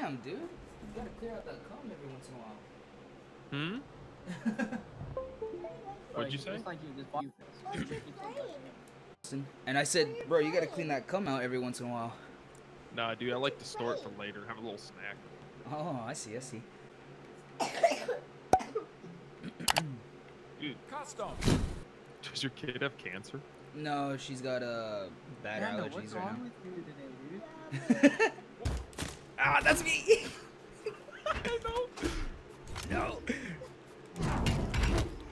Damn, dude. You gotta clear out that cum every once in a while. Hmm? What'd you say? It's like you just bought you this. And I said, bro, you gotta clean that cum out every once in a while. Nah, dude, I like to store it for later. Have a little snack. Oh, I see, I see. Dude, does your kid have cancer? No, she's got uh, bad Randall, allergies what's right wrong now. with you today, dude? ah, that's me! no. no!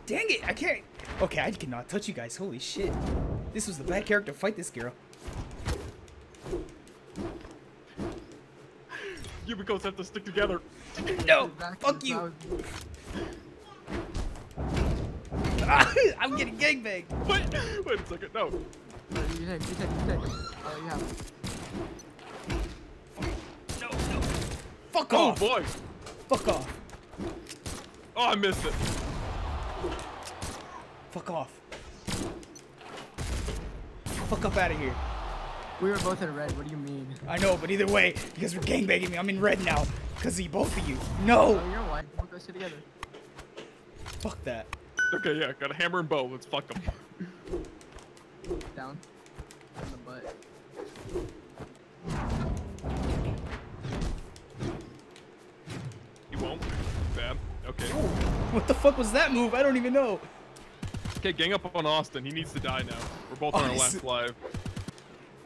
Dang it, I can't. Okay, I cannot touch you guys. Holy shit. This was the bad character. Fight this girl. You because have to stick together. No! Fuck you! I'm getting gangbanged. Wait, wait a second. No. You said, you said, you said. Oh, you Fuck Oh off. boy. Fuck off. Oh, I missed it. Fuck off. Fuck up out of here. We were both in red. What do you mean? I know, but either way, you guys were gangbanging me. I'm in red now. Because of both of you. No! Oh, No! you're white. We'll go sit together. Fuck that. Okay, yeah, got a hammer and bow. Let's fuck them. Down. In the butt. What the fuck was that move? I don't even know. Okay, gang up on Austin. He needs to die now. We're both on our last Austin. live.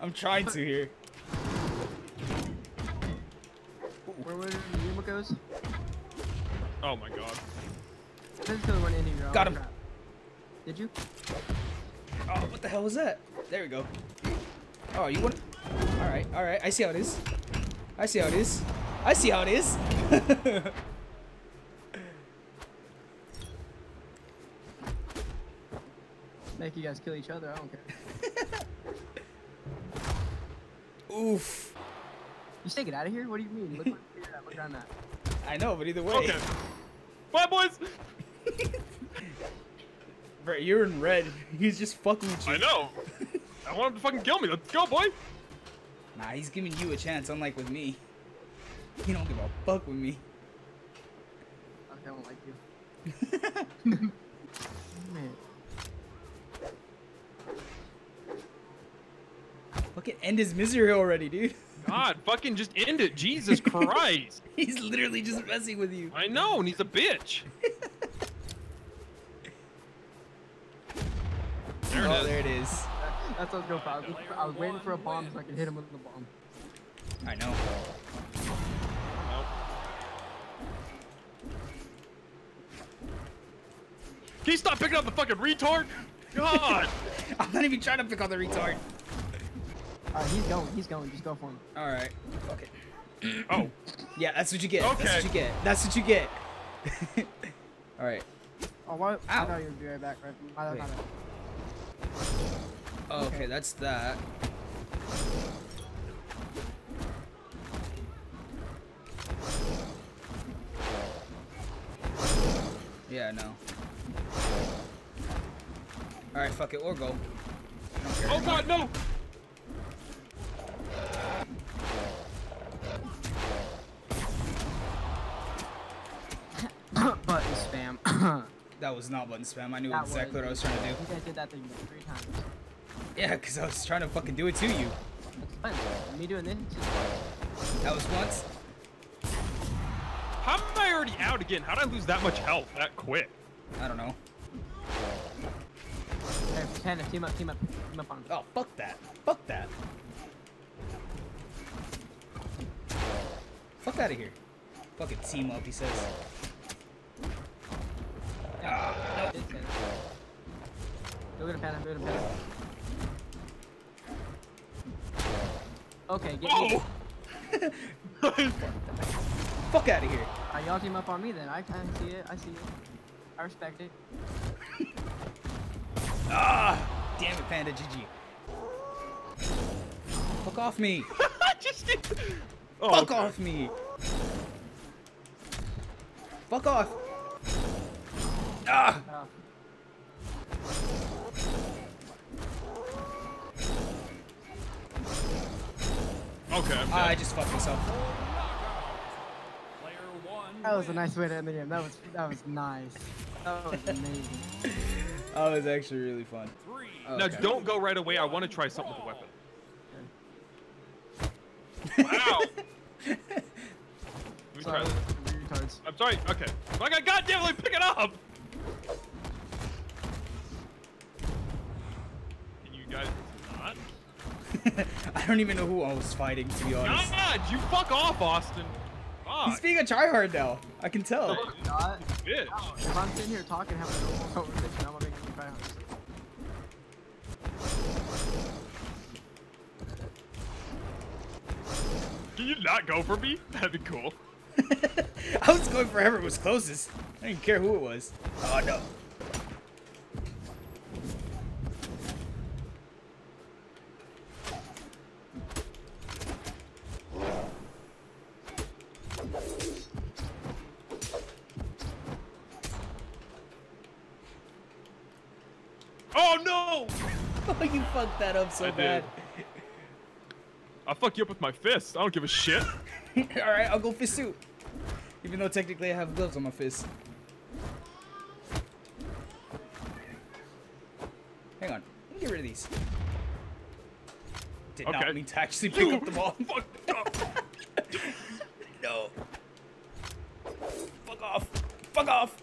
I'm trying to here. Where were Yuma goes? Oh my god. There's still one in here. oh Got him. crap. Did you? Oh, what the hell was that? There we go. Oh, you want? All right, all right. I see how it is. I see how it is. I see how it is. Make you guys kill each other. I don't care. Oof. You just take it out of here? What do you mean? Look, look, look, look around that. I know, but either way. Okay. Bye, boys. Bro, you're in red. He's just fucking with you. I know. I want him to fucking kill me. Let's go, boy. Nah, he's giving you a chance, unlike with me. He don't give a fuck with me. Okay, I don't like you. Man. Fucking end his misery already, dude. God, fucking just end it. Jesus Christ. He's literally just messing with you. I know, and he's a bitch. There oh, is. there it is. That's what I was going for. I was, I was waiting for a bomb so I could hit him with the bomb. I know. Nope. Can you stop picking up the fucking retard? God! I'm not even trying to pick on the retard. Alright, he's going. He's going. Just go for him. All right. Fuck it. Oh, Yeah, that's what you get. Okay. That's what you get. That's what you get. All right. Oh, what? I Ow. thought you would be right back. Right? My bad, my Wait. Oh, okay, that's that. Yeah, no. All right, fuck it. We'll go. I don't care oh. God, no! Spam. That was not button spam. I knew That exactly what I was was. trying to do. You guys did that thing like three times. Yeah, because I was trying to fucking do it to you. That's fun. Me doing this. That was once. How am I already out again? How did I lose that much health that quick? I don't know. Hey, Panda, team up, team up, team up on. Oh, fuck that. Fuck that. Fuck out of here. Fucking team up, he says. Go get him, Panda. Go get him, Panda. Okay, get. Oh! Fuck out of here. Uh, y'all team up on me then. I, I see it. I see it. I respect it. Ah, damn it, Panda GG. Fuck off me. Just. Oh, Fuck okay. off me. Fuck off. Ah. Okay, I'm Ah, I just fucked myself. That was a nice way to end the game. That was that was nice. That was amazing. That was actually really fun. Oh, Now okay. don't go right away. I want to try something with the weapon. Wow. Let me try Sorry, this. I'm sorry. Okay. Like I goddamn like pick it up. Can you guys not? I don't even know who I was fighting, to be honest. God, you fuck off, Austin. He's being a tryhard now. I can tell. Not. Bitch. If I'm sitting here talking, having a normal conversation, I'm gonna make you cry. Can you not go for me? That'd be cool. I was going for whoever was closest. I didn't care who it was. Oh no. So I did. bad. I'll fuck you up with my fist. I don't give a shit. Alright, I'll go fist suit. Even though technically I have gloves on my fist. Hang on. Let me get rid of these. Did Okay. not mean to actually pick up the ball. Fucked up. No. Fuck off. Fuck off.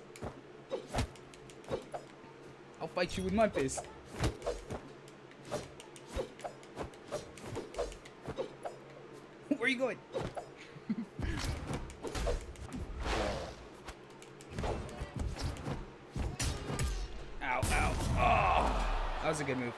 I'll fight you with my fist. Going? ow, ow. Oh, that was a good move.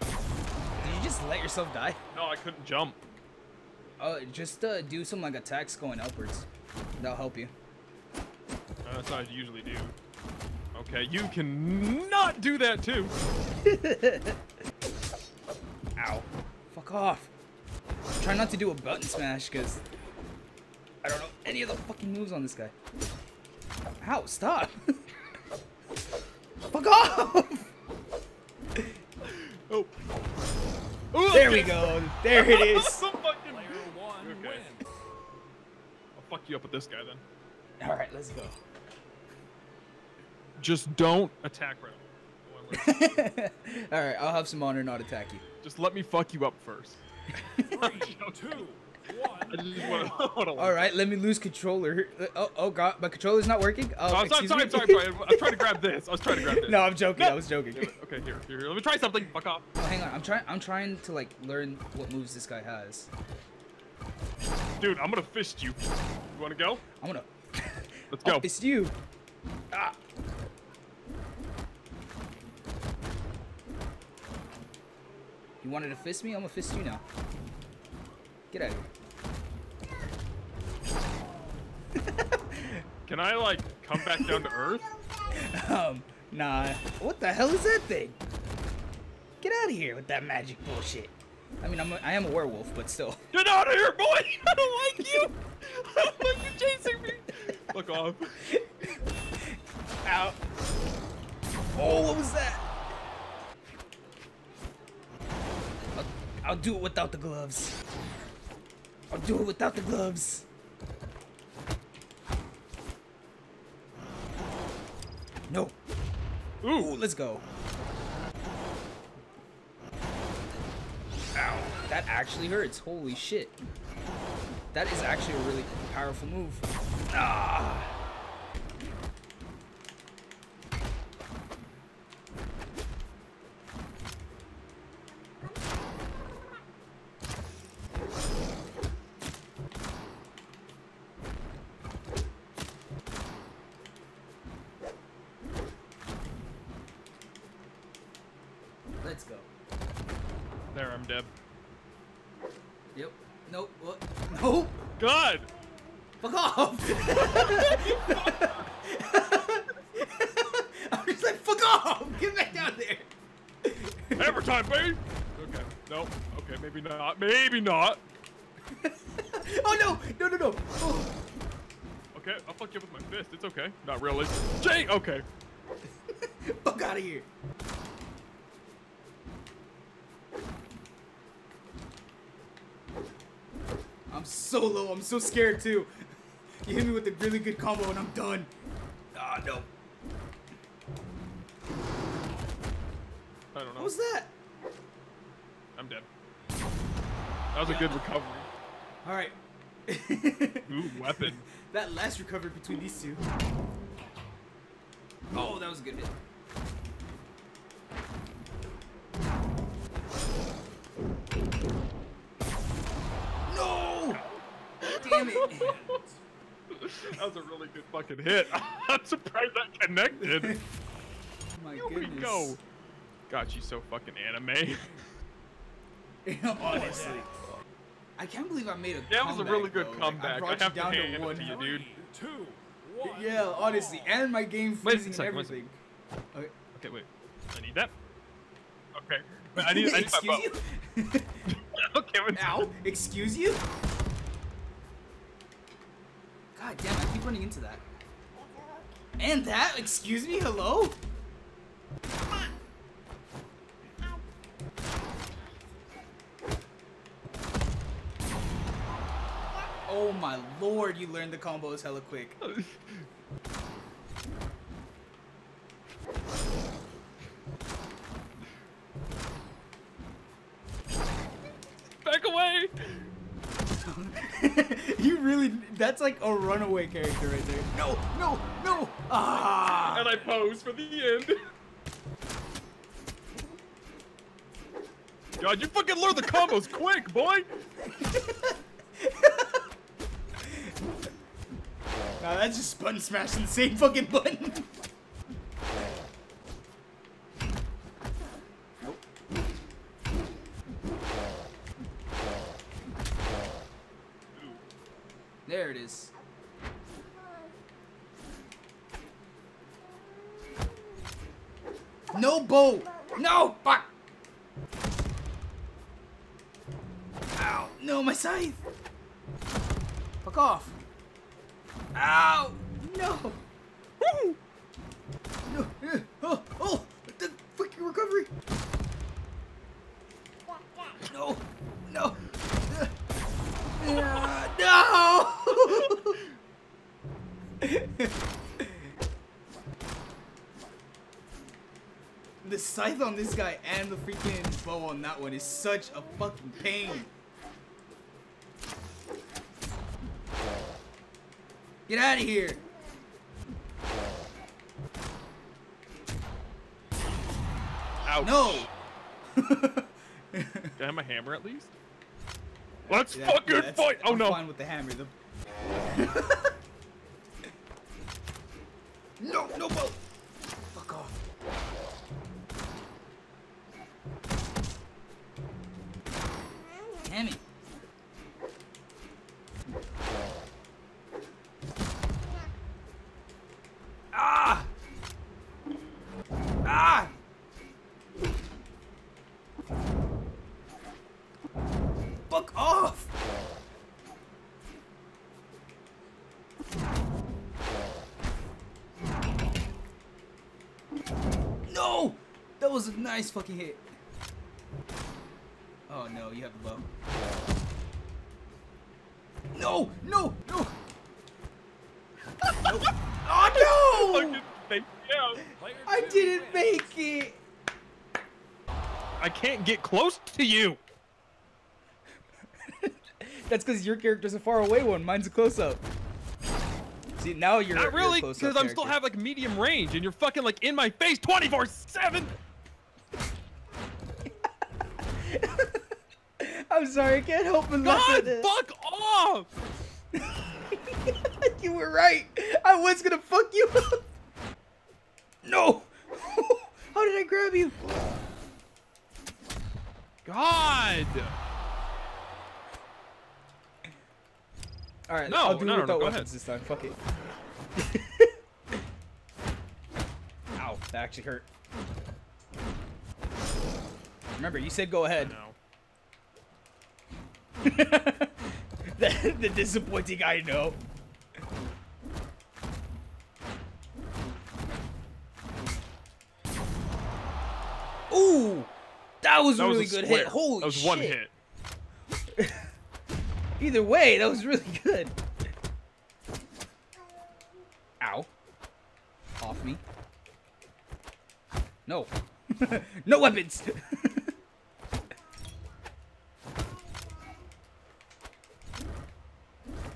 Did you just let yourself die? No, I couldn't jump. Uh, just uh, do some like attacks going upwards. That'll help you. Uh, That's what I usually do. Okay, you can not do that too. Ow. Fuck off. Try not to do a button smash, because I don't know any of the fucking moves on this guy. Ow, stop. Fuck off. Oh. Ooh, There we go. There it is. Some fucking- okay. I'll fuck you up with this guy then. All right, let's go. Just don't attack right All right, I'll have some honor not attack you. Just let me fuck you up first. Two, one. I just wanna, wanna All right, let me lose controller. Uh, Oh, oh god, my controller's not working. Oh, No, I'm sorry, excuse sorry, sorry, sorry. I was trying to grab this. I was trying to grab this. no, I'm joking. I was joking. Okay, here, here, here. Let me try something. Fuck off. Oh, hang on, I'm trying. I'm trying to like learn what moves this guy has. Dude, I'm gonna fist you. You wanna go? I'm gonna. Let's Oh, go. it's you. Ah. You wanted to fist me? I'm gonna fist you now. Get out of here. Can I, like, come back down to earth? Um, nah. What the hell is that thing? Get out of here with that magic bullshit. I mean, I'm a, I am a werewolf, but still. Get out of here, boy! I don't like you! I don't like you chasing me! Fuck off. Do it without the gloves. I'll do it without the gloves. No. Ooh, Ooh, let's go. Ow. That actually hurts. Holy shit. That is actually a really powerful move. Ah. Let's go. there, I'm dead. Yep. Nope. What? Nope. God! Fuck off! I'm just like, fuck off! Get back down there! Hammer time, baby! Okay, no. Okay, maybe not. Maybe not. oh no! No, no, no! Oh. Okay, I'll fuck you up with my fist. It's okay. Not really. Jay! Okay. Fuck out of here! I'm so low. I'm so scared too. You hit me with a really good combo and I'm done. Ah, no. I don't know. What was that? I'm dead. That was a good recovery. All right. Ooh, weapon. that last recovery between these two. Oh, that was a good hit. Damn it. that was a really good fucking hit. I'm surprised that connected. My Here goodness. we go. God, she's so fucking anime. Honestly. I can't believe I made a That was a really good though. Like, comeback. I I, brought have you to down hand to it one. to you, dude. Two, one. Yeah, honestly, and my game Wait a freezing and second, wait everything. Okay. Okay, wait. I need that. Okay. Wait, I need, I need Excuse my you? bow. okay, wait. Ow! Excuse you? God damn, I keep running into that. And that? Excuse me? Hello? Oh my lord, you learned the combos hella quick. Back away! you really, that's like a runaway character right there. No, no, no! Ah! And I pose for the end. God, you fucking learn the combos quick, boy! Nah, that's just button smashing the same fucking button. Nope. There it is. No bow! No! Fuck! Ow! No, my scythe! Fuck off! Ow! No! No! uh, Oh! Oh! The freaking recovery! No! No! No! the scythe on this guy and the freaking bow on that one is such a fucking pain. Get out of here! Ouch. No! Can I have my hammer at least? Let's Yeah, fucking yeah, fight! Oh I'm no! fine with the hammer. The... no, no bow! Nice fucking hit. Oh no, you have the bow. No! No! No! Nope. Oh no! Fucking thank you. Player I didn't make it! I can't get close to you! That's because your character's a far away one. Mine's a close up. See, now you're Not really, because because I'm still have like medium range, and you're fucking like in my face 24 7. I'm sorry, I can't help but laugh God, at this. fuck off! you were right. I was gonna fuck you up. No. How did I grab you? God! All right, No, I'll do no, it no, without go weapons this time. Fuck it. Ow, that actually hurt. Remember, you said go ahead. The, the disappointing I know. Ooh, that was That a was really a good square. hit. Holy That was shit. one hit. Either way, that was really good. Ow. Off me. No. no weapons!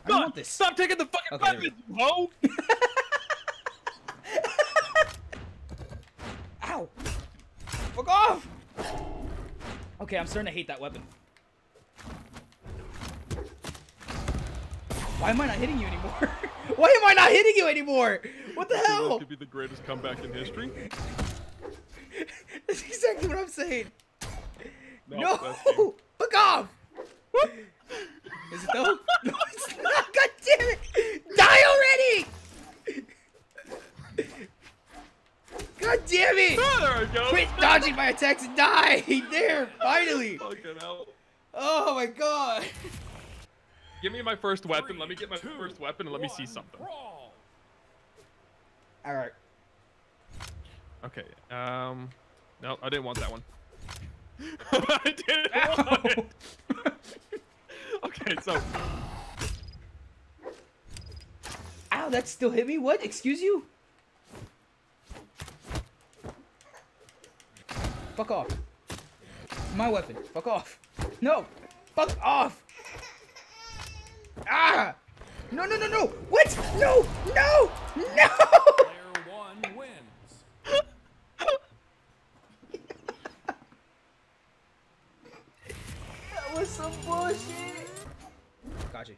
I don't want this. Stop taking the fucking Okay, there weapons, you hoe! Ow! Fuck off! Okay, I'm starting to hate that weapon. Why am I not hitting you anymore? Why am I not hitting you anymore? What the This hell? could be the greatest comeback in history. That's exactly what I'm saying. No, No! Fuck off! Is it though? No, it's not! God damn it! Die already! God damn it! There I go. Quit dodging my attacks and die! There, finally! Oh my god! Give me my first weapon. Let me get my first weapon and let me see something. Alright. Okay. Um. No, I didn't want that one. I didn't want it. okay, so Ow, that still hit me? What? Excuse you? Fuck off. My weapon. Fuck off. No! Fuck off! Ah! No, no, no, no! What? No! No! No! Player. That was some bullshit! Got you.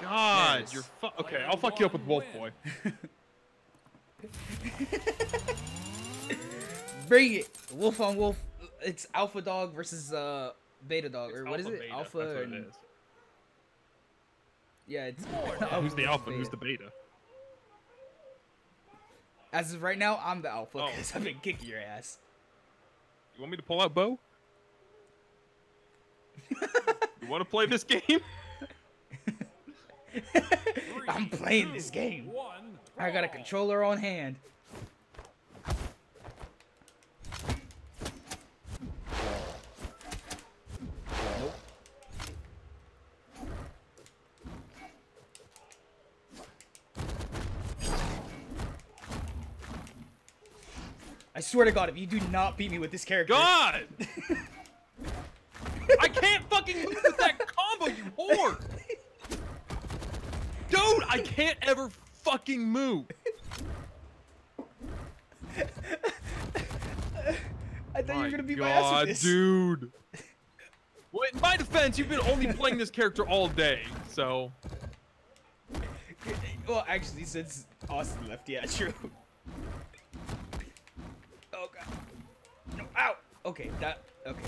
God, Yes. you're fu- okay. I'll fuck you up with Wolf Boy. Bring it! Wolf on wolf. It's Alpha Dog versus uh Beta Dog. Or It's what is alpha it? beta, Alpha. That's what and- it is. Yeah, it's. More. Who's the alpha? and Who's the beta? As of right now, I'm the alpha Oh. because I've been kicking your ass. You want me to pull out Bo? you want to play this game? I'm playing this game. I got a controller on hand. Nope. I swear to God, if you do not beat me with this character, God! I can't fucking move with that combo, you whore! I can't ever fucking move. I thought you were gonna my God, ass with this. dude. Well, in my defense, you've been only playing this character all day, so Well, actually, since Austin left, yeah, true. Oh god. No, ow! Okay, that, okay.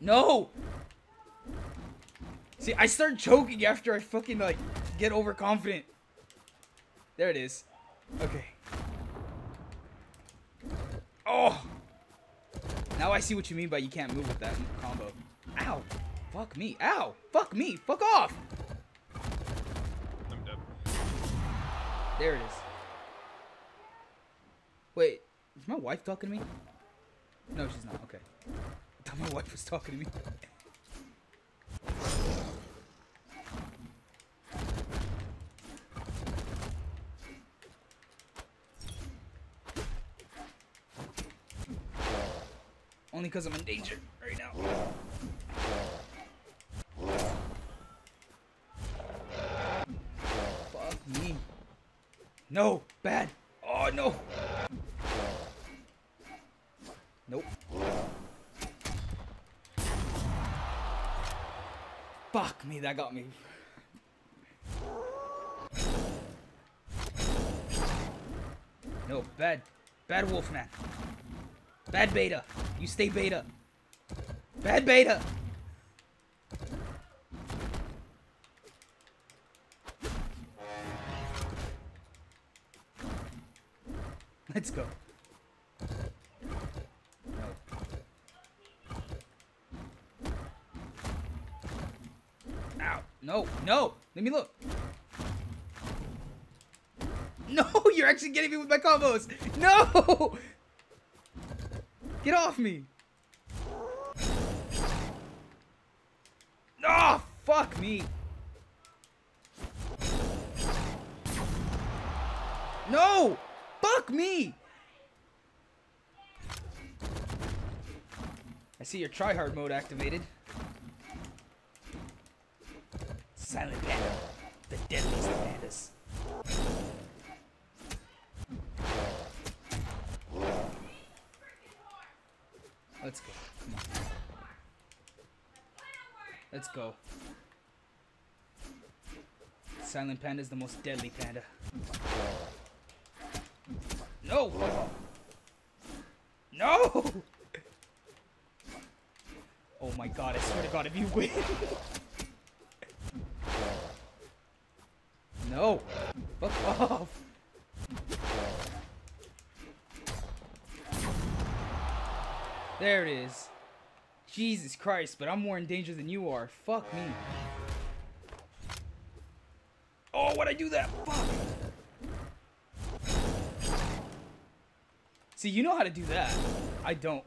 No! See, I start choking after I fucking, like, get overconfident. There it is. Okay. Oh! Now I see what you mean by you can't move with that combo. Ow! Fuck me. Ow! Fuck me! Fuck off! I'm dead. There it is. Wait, is my wife talking to me? No, she's not. Okay. I thought my wife was talking to me. Only because I'm in danger right now. Fuck me. No, bad. Oh no. Nope. Fuck me, that got me. No, bad. Bad Wolfman. Bad Beta. You stay Beta. Bad Beta. Let's go. Ow. No, no. Let me look. No, you're actually getting me with my combos. No. Get off me. Oh, fuck me. No! Fuck me! I see your tryhard mode activated. Silent Panda, the deadliest of pandas. Let's go. Let's go. Silent Panda is the most deadly panda. No! No! Oh my god, I swear to god, if you win. no! Fuck off! There it is. Jesus Christ, but I'm more in danger than you are. Fuck me. Oh, why'd I do that? Fuck! See, you know how to do that. I don't.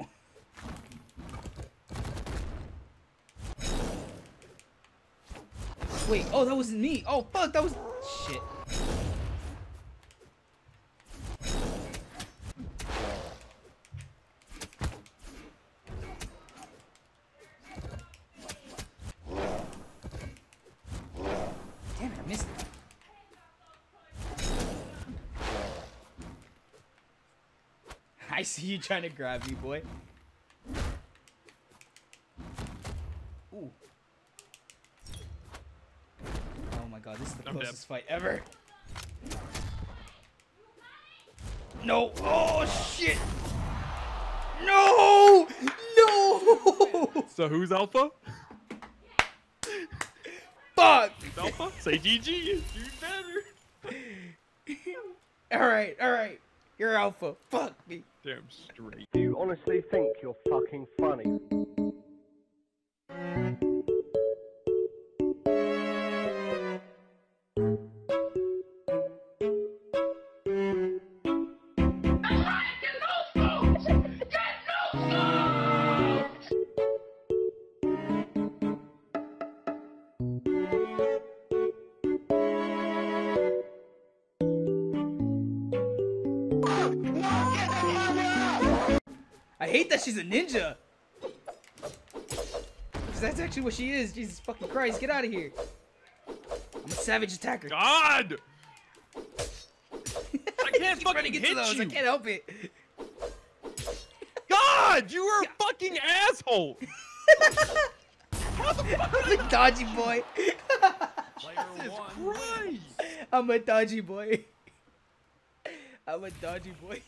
Wait, oh, that wasn't me. Oh, fuck, that was... Shit. Damn it, I missed it. I see you trying to grab me, boy. Ooh. Oh my god, this is the I'm dead. closest fight ever. No! Oh shit! No! No! So who's alpha? Fuck! Alpha? Say GG. You better. Alright, alright. You're alpha. Fuck me. Damn straight. Do you honestly think you're fucking funny? I hate that she's a ninja. Because that's actually what she is. Jesus fucking Christ, get out of here. I'm a savage attacker. God! I can't Keep trying to fucking get hit to those. you. I can't help it. God, you are a fucking asshole. I'm a dodgy boy. Jesus. Christ. I'm a dodgy boy. I'm a dodgy boy.